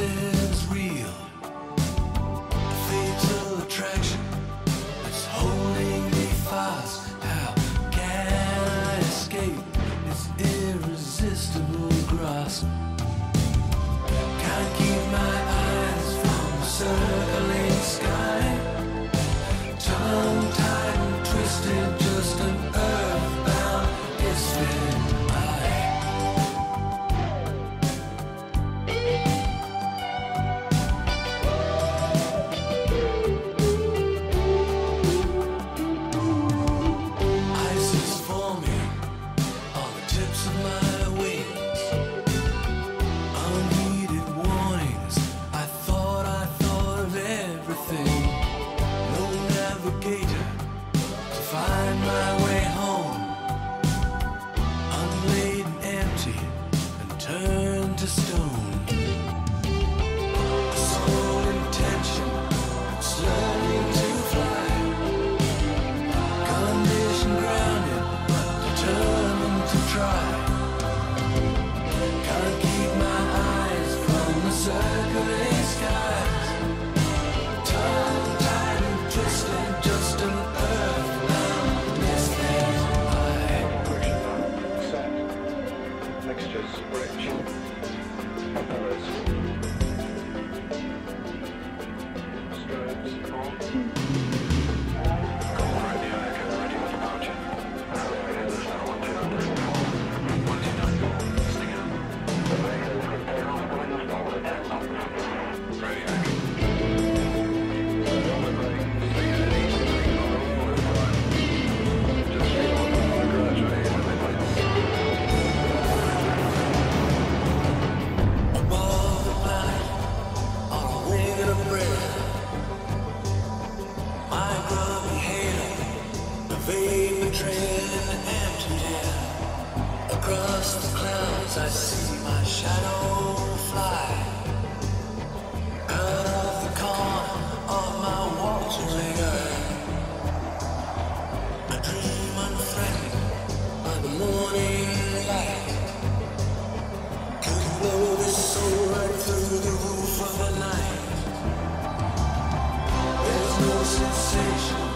senses Across the clouds I see my shadow fly. Out of the corner of my watering eye. I dream unthreatened by the morning light. Could blow this soul right through the roof of the night. There's no sensation